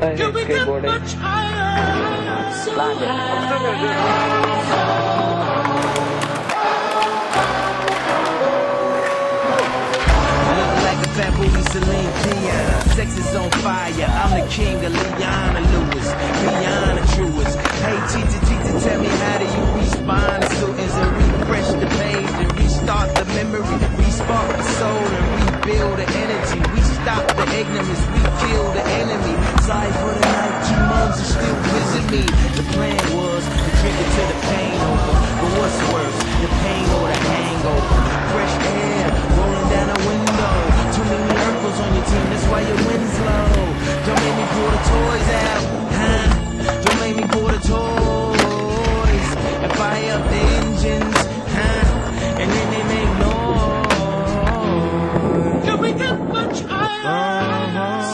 Ay, skateboard. Look like a fat booty Celine Dion. Sex is on fire. I'm the king of Leona Lewis. Beyond the truest. Hey, teacher, teacher, tell me how do you respond to students and refresh the page and restart the memory? Respark the soul and rebuild the energy. We stop the ignorance.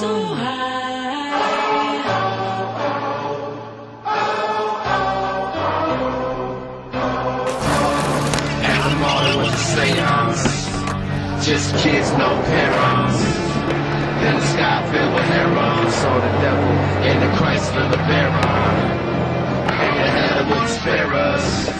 So high. Morning was a seance. Just kids, no parents. Then the sky filled with neurons. Saw the devil in the Chrysler LeBaron. And the would spare us.